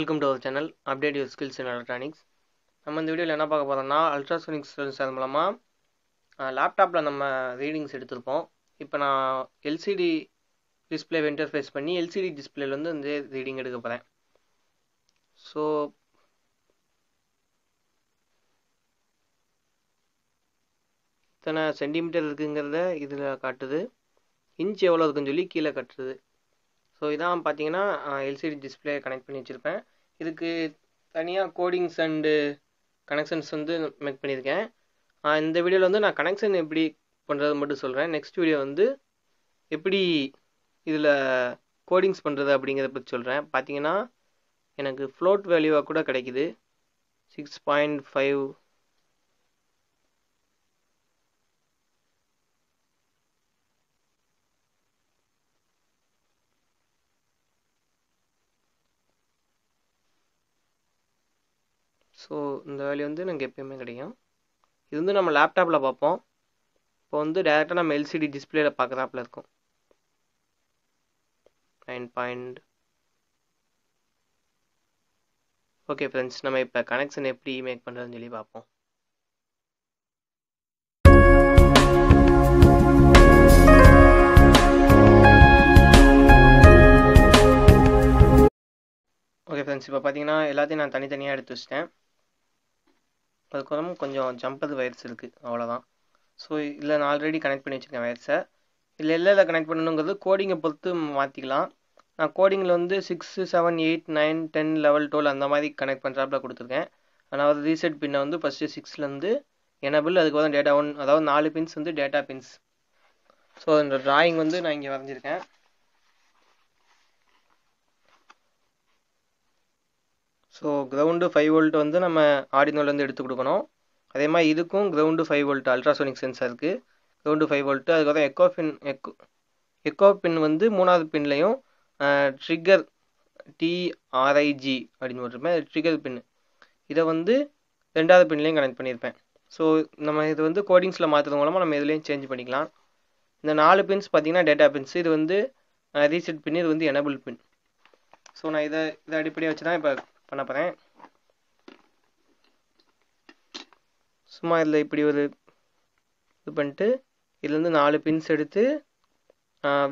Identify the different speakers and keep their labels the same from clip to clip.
Speaker 1: Welcome to our channel update your skills in electronics நம்ம இந்த வீடியோவில் என்ன பார்க்க போகிறோம்னா அல்ட்ராசோனிக் அது மூலமாக லேப்டாப்பில் நம்ம ரீடிங்ஸ் எடுத்திருப்போம். இப்போ நான் எல்சிடி டிஸ்பிளே இன்டர்ஃபேஸ் பண்ணி எல்சிடி டிஸ்பிளேல வந்து இந்த ரீடிங் எடுக்க போகிறேன் ஸோ இத்தனை சென்டிமீட்டர் இருக்குங்கிறத இதில் காட்டுது. இன்ச் எவ்வளோ இருக்குன்னு சொல்லி கீழே கட்டுறது ஸோ இதான் பார்த்தீங்கன்னா எல்சிடி டிஸ்பிளே கனெக்ட் பண்ணி வச்சுருப்பேன். இதுக்கு தனியாக கோடிங்ஸ் அண்டு கனெக்ஷன்ஸ் வந்து மேக் பண்ணியிருக்கேன். இந்த வீடியோவில் வந்து நான் கனெக்ஷன் எப்படி பண்ணுறது மட்டும் சொல்கிறேன் நெக்ஸ்ட் வீடியோ வந்து எப்படி இதில் கோடிங்ஸ் பண்ணுறது அப்படிங்கிறத பற்றி சொல்கிறேன் பார்த்தீங்கன்னா எனக்கு ஃப்ளோட் வேல்யூவாக கூட கிடைக்குது. சிக்ஸ் பாயிண்ட் ஃபைவ் ஸோ இந்த வேல்யூ வந்து எனக்கு எப்பயுமே கிடைக்கும். இது வந்து நம்ம லேப்டாப்பில் பார்ப்போம். இப்போ வந்து டேரெக்டாக நம்ம எல்சிடி டிஸ்பிளேயில் பார்க்குறாப்புல இருக்கும். நைன் பாயிண்ட் ஓகே ஃப்ரெண்ட்ஸ் நம்ம இப்போ கனெக்ஷன் எப்படி மேக் பண்ணுறதுன்னு சொல்லி பார்ப்போம். ஓகே ஃப்ரெண்ட்ஸ் இப்போ பார்த்தீங்கன்னா எல்லாத்தையும் நான் தனித்தனியாக எடுத்து வச்சிட்டேன். அதுக்கப்புறம் கொஞ்சம் ஜம்பது வயர்ஸ் இருக்குது அவ்வளோதான் ஸோ இதில் நான் ஆல்ரெடி கனெக்ட் பண்ணி வச்சுருக்கேன் வயர்ஸை இதில் எல்லாம் கனெக்ட் பண்ணணுங்கிறது கோடிங்கை பொறுத்து மாற்றிக்கலாம் நான் கோடிங்கில் வந்து six seven eight nine ten level twelve அந்த மாதிரி கனெக்ட் பண்ணுறாப்புல கொடுத்துருக்கேன். அதாவது ரீசெட் பின்னை வந்து ஃபஸ்ட்டு சிக்ஸ்லேருந்து எனபிள் அதுக்கப்புறம் டேட்டா ஒன் அதாவது நாலு பின்ஸ் வந்து டேட்டா பின்ஸ் ஸோ இந்த ட்ராயிங் வந்து நான் இங்கே வரைஞ்சிருக்கேன். ஸோ கிரவுண்டு ஃபைவ் வோல்ட் வந்து நம்ம ஆடினோலேருந்து எடுத்து கொடுக்கணும். அதே மாதிரி இதுக்கும் கிரவுண்டு ஃபைவ் வோல்ட் அல்ட்ராசோனிக் சென்சாருக்கு கிரவுண்டு ஃபைவ் வோல்ட்டு அதுக்கப்புறம் echo pin echo echo pin வந்து மூணாவது பின்லையும் ட்ரிகர் டிஆர்ஐஜி அப்படின்னு போட்டிருப்பேன். ட்ரிகர் பின் இதை வந்து ரெண்டாவது பின்லேயும் கனெக்ட் பண்ணியிருப்பேன். ஸோ நம்ம இது வந்து கோடிங்ஸில் மாற்றுறது மூலமாக நம்ம இதுலேயும் சேஞ்ச் பண்ணிக்கலாம். இந்த நாலு பின்ஸ் பார்த்தீங்கன்னா டேட்டா பின்ஸ் இது வந்து ரீசெட் பின் இது வந்து எனபிள் பின் ஸோ நான் இதை இதை அடிப்படையாக வச்சு தான் இப்போ பண்ண போகிறேன் சும்மா இதில் இப்படி ஒரு இது பண்ணிட்டு இதுலேருந்து நாலு பின்ஸ் எடுத்து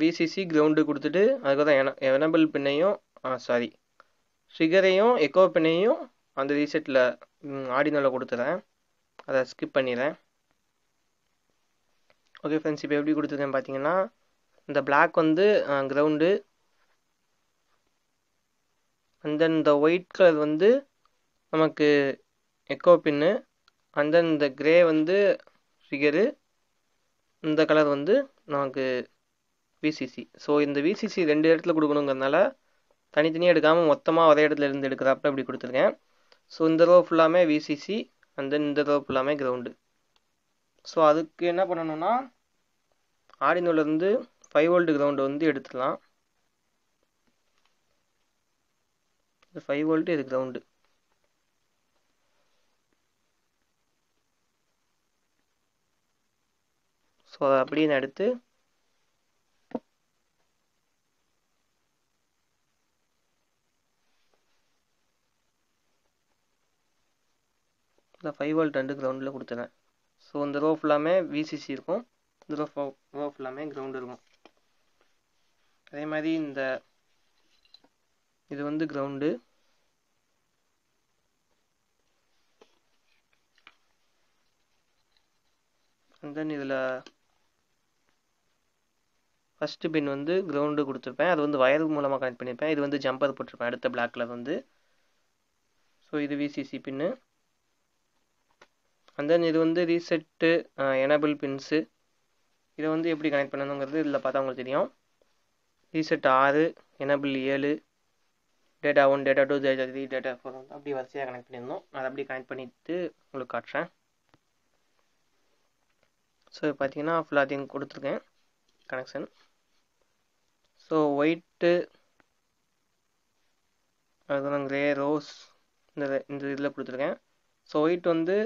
Speaker 1: விசிசி கிரவுண்டு கொடுத்துட்டு அதுக்கப்புறம் என எனபிள் பின்னையும் சாரி ஷிகரையும் எக்கோ பின்னையும் அந்த ரீசெட்டில் ஆடினோவில் கொடுத்துறேன். அதை ஸ்கிப் பண்ணிடுறேன் ஓகே ஃப்ரெண்ட்ஸ் இப்போ எப்படி கொடுத்துருக்கேன் பார்த்தீங்கன்னா இந்த பிளாக் வந்து கிரவுண்டு அண்ட் தென் இந்த ஒயிட் கலர் வந்து நமக்கு எக்கோ பின்னு அண்ட் தென் இந்த கிரே வந்து ஃபிகரு இந்த கலர் வந்து நமக்கு விசிசி ஸோ இந்த விசிசி ரெண்டு இடத்துல கொடுக்கணுங்கிறதுனால தனித்தனியாக எடுக்காமல் மொத்தமாக ஒரே இடத்துல இருந்து எடுக்கிறாப்புல இப்படி கொடுத்துருக்கேன். ஸோ இந்த ரோ ஃபுல்லாமே விசிசி அண்ட் தென் இந்த ரோ ஃபுல்லாமே கிரவுண்டு ஸோ அதுக்கு என்ன பண்ணணும்னா ஆடினோலேருந்து ஃபைவ் வோல்ட் கிரவுண்டு வந்து எடுத்துடலாம். இது ஃபைவ் வோல்ட்டு இது கிரவுண்டு ஸோ அதை அப்படியே நான் எடுத்து இந்த ஃபைவ் வோல்ட் ரெண்டு கிரவுண்டில் கொடுத்துறேன். ஸோ இந்த ரோ ஃபுல்லாமே விசிசி இருக்கும். இந்த ரோ ரோ ஃபுல்லாமே கிரவுண்டு இருக்கும். அதே மாதிரி இந்த இது வந்து கிரவுண்டு அண்ட் தென் இதில் ஃபஸ்ட்டு பின் வந்து கிரவுண்டு கொடுத்துருப்பேன். அது வந்து வயர் மூலமாக கனெக்ட் பண்ணியிருப்பேன் இது வந்து ஜம்பர் போட்டிருப்பேன். அடுத்த பிளாக் கலர் வந்து. ஸோ இது விசிசி பின்னு அண்ட் தென் இது வந்து ரீசெட்டு எனபிள் பின்ஸு இதை வந்து எப்படி கனெக்ட் பண்ணணுங்கிறது இதில் பார்த்தா உங்களுக்கு தெரியும். ரீசெட் ஆறு எனபிள் ஏழு data one data two data three data four அப்படி வரிசையாக கனெக்ட் பண்ணியிருந்தோம். அதை அப்படி கனெக்ட் பண்ணிவிட்டு உங்களுக்கு காட்டுறேன். ஸோ பார்த்தீங்கன்னா ஃபுல்லாத்தையும் கொடுத்துருக்கேன். கனெக்ஷன் ஸோ ஒயிட்டு அதுக்கப்புறம் கிரே ரோஸ் இந்த இந்த இதில் கொடுத்துருக்கேன். ஸோ ஒயிட் வந்து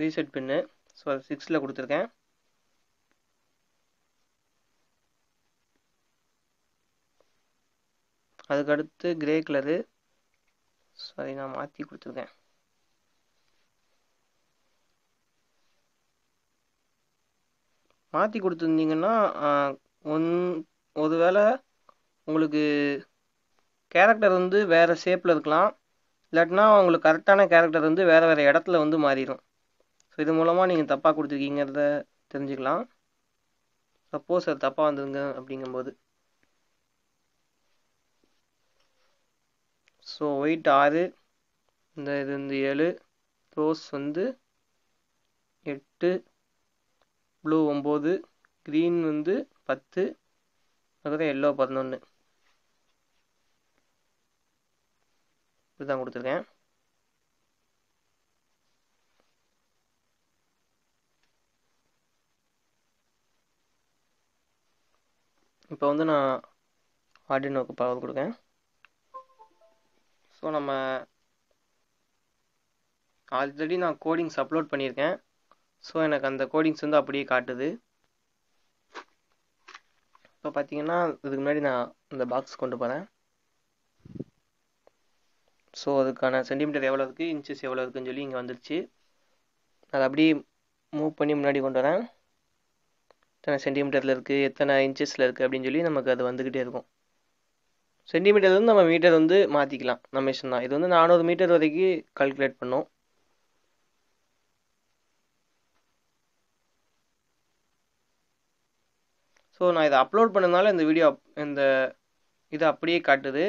Speaker 1: ரீசெட் பின்னு ஸோ சிக்ஸில் கொடுத்துருக்கேன். அதுக்கடுத்து கிரே கலரு சாரி நான் மாற்றி கொடுத்துருக்கேன். மாற்றி கொடுத்துருந்தீங்கன்னா ஒன் ஒருவேளை உங்களுக்கு கேரக்டர் வந்து வேறு ஷேப்பில் இருக்கலாம். இல்லாட்டினா உங்களுக்கு கரெக்டான கேரக்டர் வந்து வேறு வேறு இடத்துல வந்து மாறிடும் ஸோ இது மூலமாக நீங்கள் தப்பாக கொடுத்துருக்கீங்கிறத தெரிஞ்சுக்கலாம். சப்போஸ் அது தப்பாக வந்துருங்க அப்படிங்கும்போது. ஸோ ஒயிட் ஆறு இந்த இது வந்து ஏழு ரோஸ் வந்து எட்டு ப்ளூ ஒம்பது க்ரீன் வந்து பத்து அதுக்கப்புறம் எல்லோ பதினொன்று இதுதான் கொடுத்துருக்கேன். இப்போ வந்து நான் ஆர்டினோக்கு பவர் கொடுக்கேன் ஸோ நம்ம ஆல்ரெடி நான் கோடிங்ஸ் அப்லோட் பண்ணியிருக்கேன். ஸோ எனக்கு அந்த கோடிங்ஸ் வந்து அப்படியே காட்டுது. இப்போ பார்த்தீங்கன்னா இதுக்கு முன்னாடி நான் இந்த பாக்ஸ் கொண்டு போகிறேன் ஸோ அதுக்கான சென்டிமீட்டர் எவ்வளோ இருக்குது இன்ச்சஸ் எவ்வளோ இருக்குதுன்னு சொல்லி இங்கே வந்துருச்சு. அதை அப்படியே மூவ் பண்ணி முன்னாடி கொண்டு வரேன். எத்தனை சென்டிமீட்டரில் இருக்குது எத்தனை இன்ச்சஸில் இருக்குது அப்படின்னு சொல்லி நமக்கு அது வந்துக்கிட்டே இருக்கும். சென்டிமீட்டர் வந்து நம்ம மீட்டர் வந்து மாற்றிக்கலாம் நம்ம இஷ்டம் தான் இது வந்து நானூறு மீட்டர் வரைக்கும் கால்குலேட் பண்ணோம். ஸோ நான் இதை அப்லோட் பண்ணதுனால இந்த வீடியோ இந்த இது அப்படியே காட்டுது.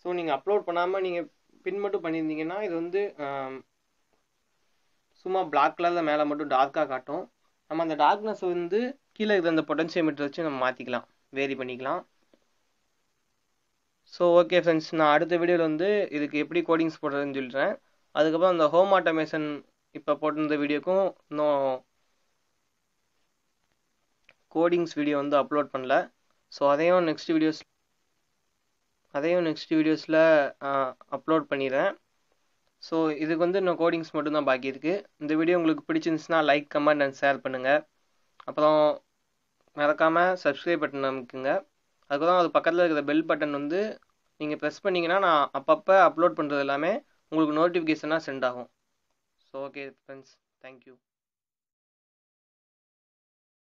Speaker 1: ஸோ நீங்கள் அப்லோட் பண்ணாமல் நீங்கள் பின் மட்டும் பண்ணியிருந்தீங்கன்னா இது வந்து சும்மா பிளாக் கலரில் மேலே மட்டும் டார்க்காக காட்டும். நம்ம அந்த டார்க்னஸ் வந்து கீழே இருக்கிற அந்த பொட்டன்சியோமீட்டர் வச்சு நம்ம மாற்றிக்கலாம் வேரி பண்ணிக்கலாம். ஸோ ஓகே ஃப்ரெண்ட்ஸ் நான் அடுத்த வீடியோவில் வந்து இதுக்கு எப்படி கோடிங்ஸ் போடுறதுன்னு சொல்லிடுறேன் அதுக்கப்புறம் அந்த ஹோம் ஆட்டோமேஷன் இப்போ போட்டிருந்த வீடியோக்கும் இன்னும் கோடிங்ஸ் வீடியோ வந்து அப்லோட் பண்ணல. ஸோ அதையும் நெக்ஸ்ட் வீடியோஸ் அதையும் நெக்ஸ்ட் வீடியோஸில் அப்லோட் பண்ணிடுறேன். ஸோ இதுக்கு வந்து இன்னும் கோடிங்ஸ் மட்டும்தான் பாக்கி இருக்குது இந்த வீடியோ உங்களுக்கு பிடிச்சிருந்துச்சுன்னா லைக் கமெண்ட் அண்ட் ஷேர் பண்ணுங்கள் அப்புறம் மறக்காமல் சப்ஸ்கிரைப் பட்டன் அமைக்குங்க. அதுக்கப்புறம் அது பக்கத்தில் இருக்கிற பெல் பட்டன் வந்து நீங்கள் ப்ரெஸ் பண்ணிங்கன்னா நான் அப்பப்போ அப்லோட் பண்ணுறது எல்லாமே உங்களுக்கு நோட்டிஃபிகேஷனாக சென்ட் ஆகும். So okay friends thank you